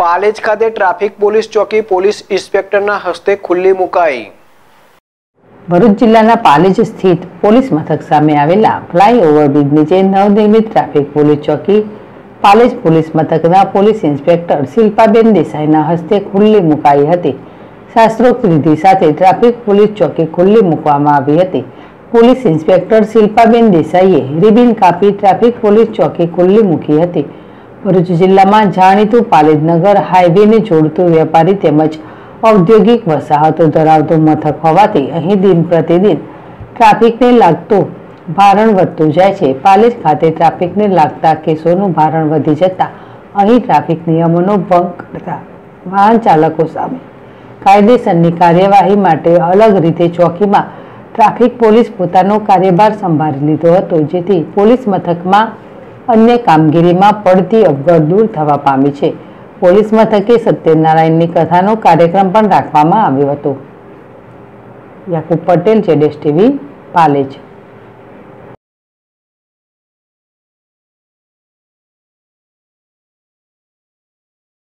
પાલેજ ખાતે traffic police ચોકી police ઇન્સ્પેક્ટરના હસ્તે ખુલ્લી મુકાઈ. ભરૂચ જિલ્લાના પાલેજ સ્થિત પોલીસ મથક સામે આવેલા ફ્લાયઓવર બ્રિજ નીચે નવનિર્મિત ટ્રાફિક પોલીસ ચોકી પાલેજ પોલીસ મથકના પોલીસ ઇન્સ્પેક્ટર શિલ્પાબેન દેસાઈના હસ્તે ખુલ્લી મુકાઈ હતી. શાસ્ત્રોક્ત વિધિ સાથે ટ્રાફિક પોલીસ ચોકી ખુલ્લી મૂકવામાં આવી હતી. પોલીસ ઇન્સ્પેક્ટર શિલ્પાબેન દેસાઈએ રિબિન કાપી ટ્રાફિક પોલીસ ચોકી ખુલ્લી મૂકી હતી. ભરૂચ જિલ્લામાં જાણીતું પાલિદનગર હાઈવેને જોડતું વેપારી તેમજ ઔદ્યોગિક વસાહતો ધરાવતું મથક હોવાથી અહીં દિન પ્રતિદિન ટ્રાફિકને લાગતું ભારણ વધતું જાય છે. પાલેજ ખાતે ટ્રાફિકને લાગતા કેસોનું ભારણ વધી જતા અહીં ટ્રાફિક નિયમોનો ભંગ કરતા વાહન ચાલકો સામે કાયદેસરની કાર્યવાહી માટે અલગ રીતે ચોકીમાં ટ્રાફિક પોલીસ પોતાનો કાર્યભાર સંભાળી લીધો હતો, જેથી પોલીસ મથકમાં અન્ય કામગીરીમાં પડતી અવગડ દૂર થવા પામી છે. પોલીસ મથકે સત્યનારાયણની કથાનો કાર્યક્રમ પણ રાખવામાં આવ્યો હતો. યાકુબ પટેલ, જેડેશ ટીવી, પાલેજ.